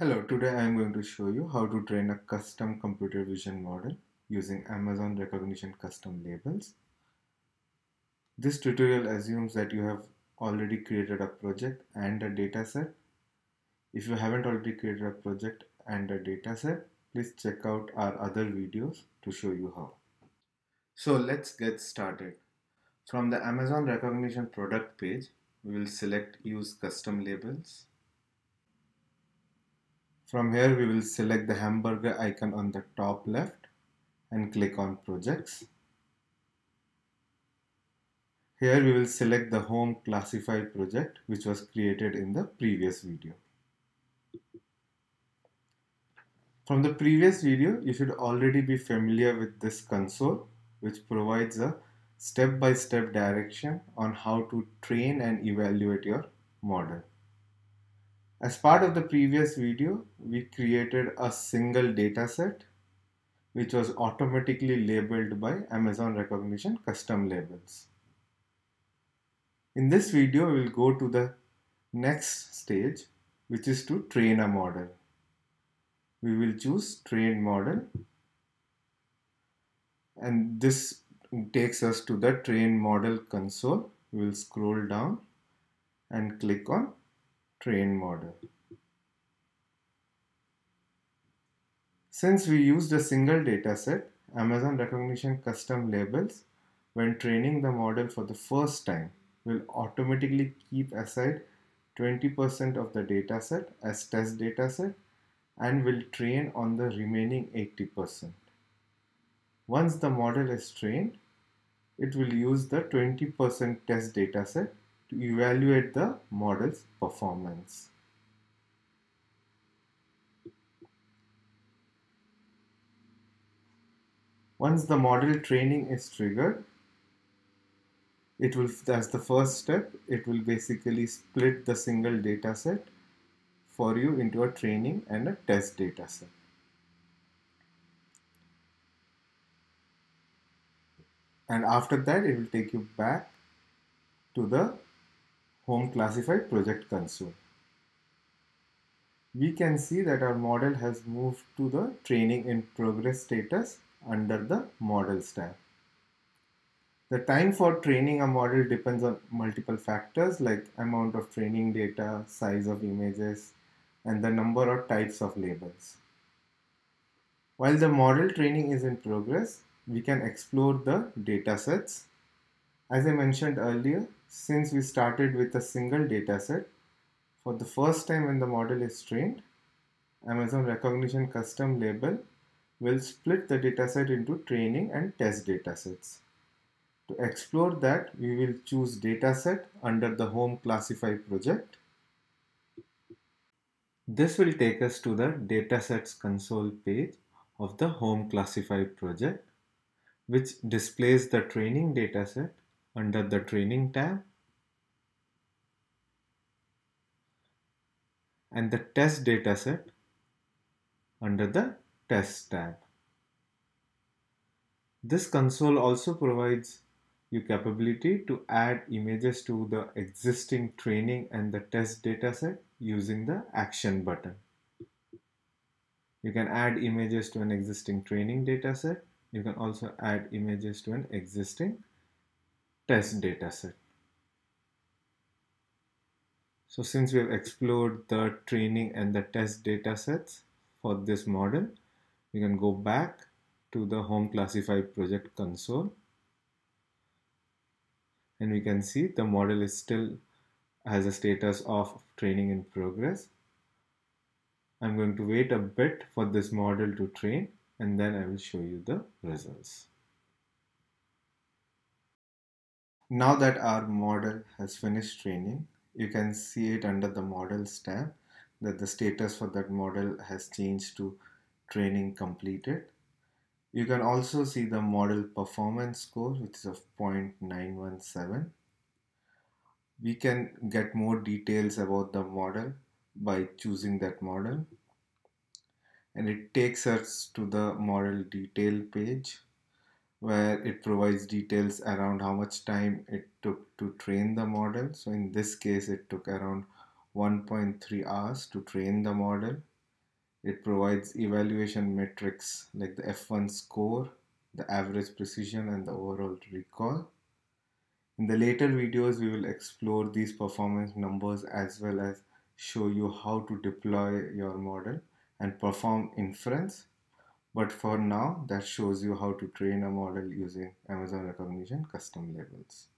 Hello, today I am going to show you how to train a custom computer vision model using Amazon Rekognition custom labels. This tutorial assumes that you have already created a project and a dataset. If you haven't already created a project and a dataset, please check out our other videos to show you how. So let's get started. From the Amazon Rekognition product page, we will select use custom labels from here we will select the hamburger icon on the top left and click on projects. Here we will select the home classified project which was created in the previous video. From the previous video you should already be familiar with this console which provides a step-by-step -step direction on how to train and evaluate your model. As part of the previous video, we created a single dataset which was automatically labeled by Amazon Rekognition custom labels. In this video, we will go to the next stage, which is to train a model. We will choose train model and this takes us to the train model console. We will scroll down and click on train model. Since we used a single dataset, Amazon Rekognition custom labels when training the model for the first time will automatically keep aside 20% of the dataset as test dataset and will train on the remaining 80%. Once the model is trained, it will use the 20% test dataset to evaluate the model's performance. Once the model training is triggered, it will, as the first step, it will basically split the single dataset for you into a training and a test dataset. And after that, it will take you back to the home classified project console. We can see that our model has moved to the training in progress status under the models tab. The time for training a model depends on multiple factors like amount of training data, size of images, and the number or types of labels. While the model training is in progress, we can explore the datasets. As I mentioned earlier, since we started with a single dataset, for the first time when the model is trained, Amazon Rekognition custom label will split the dataset into training and test datasets. To explore that, we will choose dataset under the home classify project. This will take us to the datasets console page of the home classify project, which displays the training dataset under the training tab and the test dataset under the test tab. This console also provides you capability to add images to the existing training and the test dataset using the action button. You can add images to an existing training dataset. You can also add images to an existing test dataset. So since we have explored the training and the test datasets for this model, we can go back to the home classified project console and we can see the model is still has a status of training in progress. I'm going to wait a bit for this model to train and then I will show you the results. Now that our model has finished training, you can see it under the models tab that the status for that model has changed to training completed. You can also see the model performance score which is of 0.917. We can get more details about the model by choosing that model and it takes us to the model detail page where it provides details around how much time it took to train the model. So in this case, it took around 1.3 hours to train the model It provides evaluation metrics like the F1 score, the average precision, and the overall recall. In the later videos, we will explore these performance numbers as well as show you how to deploy your model and perform inference. But for now, that shows you how to train a model using Amazon Rekognition custom labels.